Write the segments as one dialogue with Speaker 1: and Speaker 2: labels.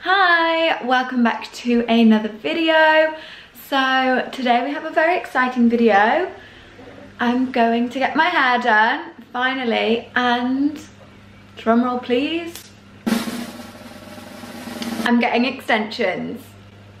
Speaker 1: Hi, welcome back to another video. So today we have a very exciting video. I'm going to get my hair done, finally, and drumroll please. I'm getting extensions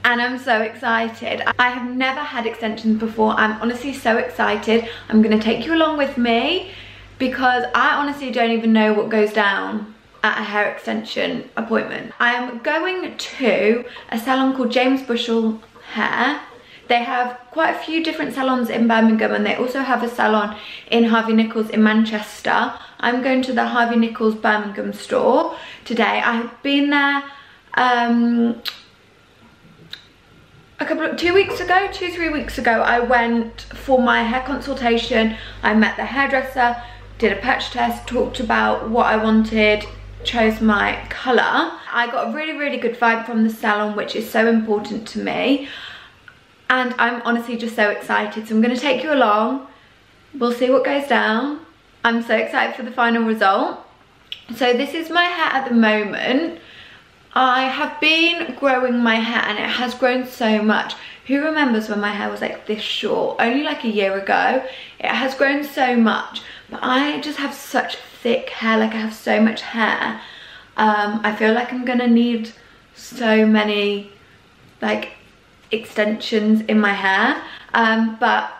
Speaker 1: and I'm so excited. I have never had extensions before. I'm honestly so excited. I'm gonna take you along with me because I honestly don't even know what goes down at a hair extension appointment. I'm going to a salon called James Bushell Hair. They have quite a few different salons in Birmingham and they also have a salon in Harvey Nichols in Manchester. I'm going to the Harvey Nichols Birmingham store today. I've been there um, a couple of, two weeks ago, two, three weeks ago, I went for my hair consultation. I met the hairdresser, did a patch test, talked about what I wanted, chose my colour. I got a really, really good vibe from the salon, which is so important to me. And I'm honestly just so excited. So I'm gonna take you along. We'll see what goes down. I'm so excited for the final result. So this is my hair at the moment. I have been growing my hair and it has grown so much. Who remembers when my hair was like this short? Only like a year ago. It has grown so much. But I just have such thick hair. Like I have so much hair. Um, I feel like I'm gonna need so many like extensions in my hair. Um, but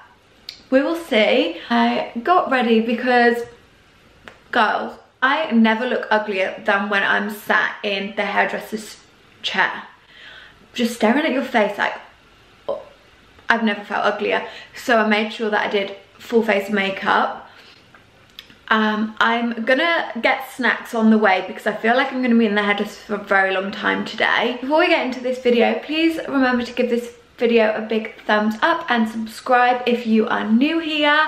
Speaker 1: we will see. I got ready because girls, I never look uglier than when I'm sat in the hairdresser's chair. Just staring at your face like, oh, I've never felt uglier. So I made sure that I did full face makeup. Um, I'm gonna get snacks on the way because I feel like I'm gonna be in the hairdresser for a very long time today. Before we get into this video, please remember to give this video a big thumbs up and subscribe if you are new here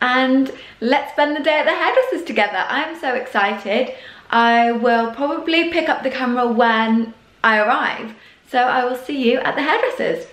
Speaker 1: and let's spend the day at the hairdressers together. I'm so excited. I will probably pick up the camera when I arrive. So I will see you at the hairdressers.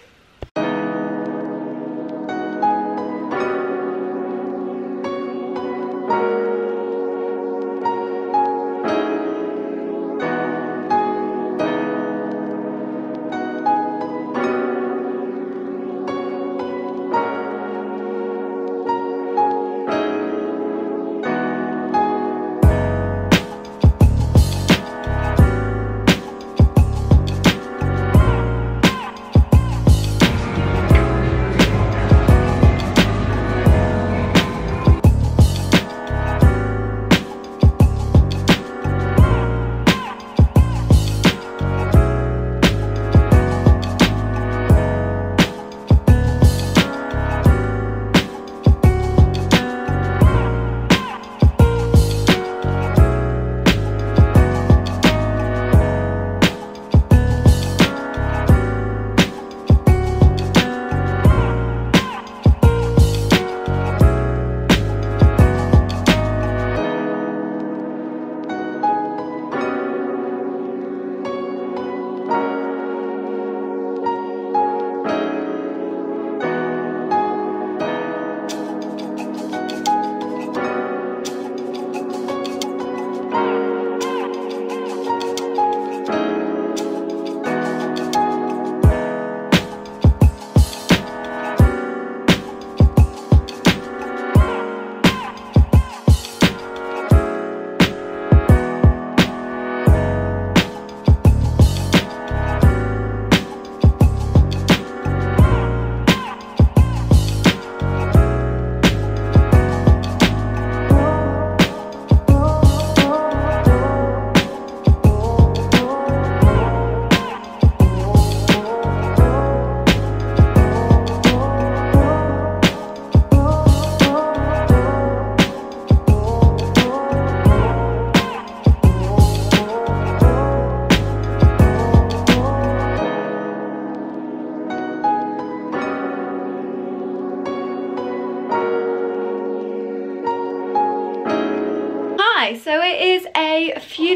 Speaker 1: So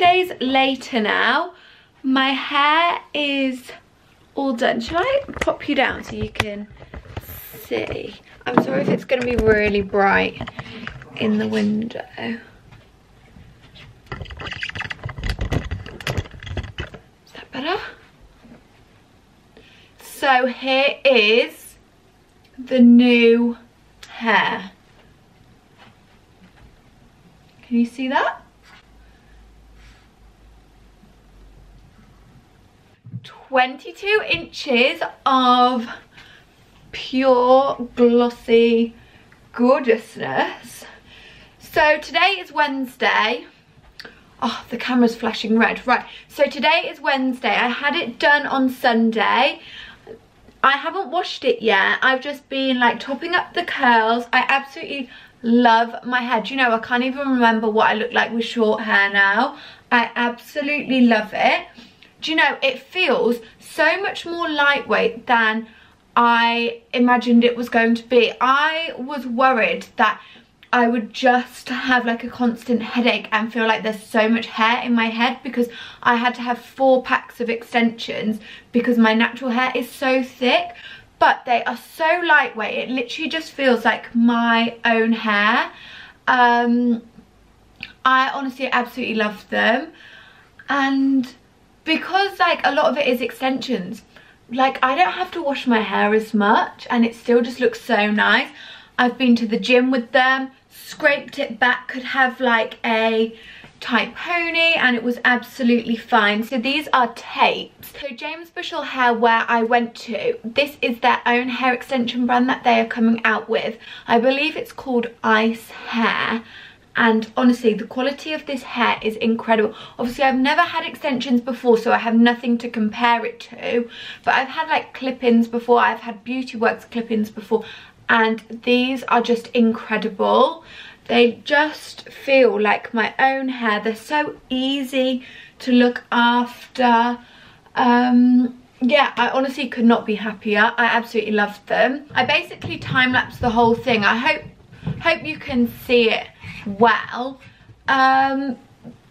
Speaker 1: days later now. My hair is all done. Should I pop you down so you can see? I'm sorry if it's going to be really bright in the window. Is that better? So here is the new hair. Can you see that? 22 inches of pure glossy gorgeousness. So today is Wednesday. Oh, the camera's flashing red. Right, so today is Wednesday. I had it done on Sunday. I haven't washed it yet. I've just been like topping up the curls. I absolutely love my head. You know, I can't even remember what I look like with short hair now. I absolutely love it. Do you know, it feels so much more lightweight than I imagined it was going to be. I was worried that I would just have like a constant headache and feel like there's so much hair in my head because I had to have four packs of extensions because my natural hair is so thick. But they are so lightweight it literally just feels like my own hair. Um, I honestly absolutely love them. And because like a lot of it is extensions like I don't have to wash my hair as much and it still just looks so nice I've been to the gym with them scraped it back could have like a tight pony and it was absolutely fine. So these are tapes. So James Bushell Hair where I went to, this is their own hair extension brand that they are coming out with. I believe it's called Ice Hair and honestly the quality of this hair is incredible obviously i've never had extensions before so i have nothing to compare it to but i've had like clip-ins before i've had beauty works clip-ins before and these are just incredible they just feel like my own hair. They're so easy to look after. Um, yeah, I honestly could not be happier. I absolutely loved them. I basically time-lapsed the whole thing. I hope hope you can see it well. Um,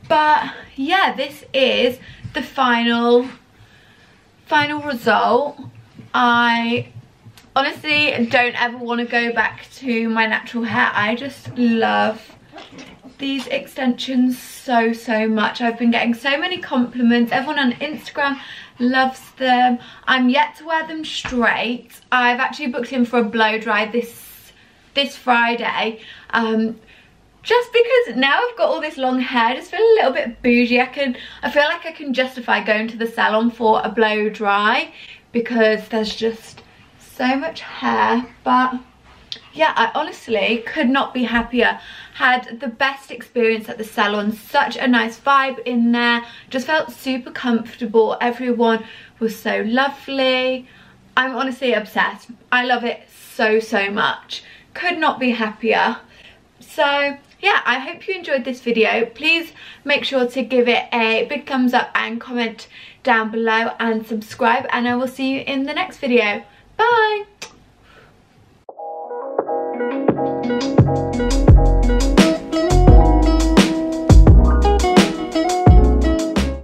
Speaker 1: but yeah, this is the final final result. I honestly don't ever want to go back to my natural hair. I just love these extensions so so much. I've been getting so many compliments. Everyone on instagram loves them. I'm yet to wear them straight. I've actually booked in for a blow dry this this friday. Um just because now I've got all this long hair, I just feel a little bit bougie. I can, I feel like I can justify going to the salon for a blow dry because there's just so much hair. But yeah I honestly could not be happier. Had the best experience at the salon. Such a nice vibe in there. Just felt super comfortable. Everyone was so lovely. I'm honestly obsessed. I love it so so much. Could not be happier. So yeah I hope you enjoyed this video please make sure to give it a big thumbs up and comment down below and subscribe and I will see you in the next video Bye.